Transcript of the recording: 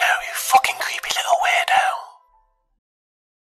No, you fucking creep.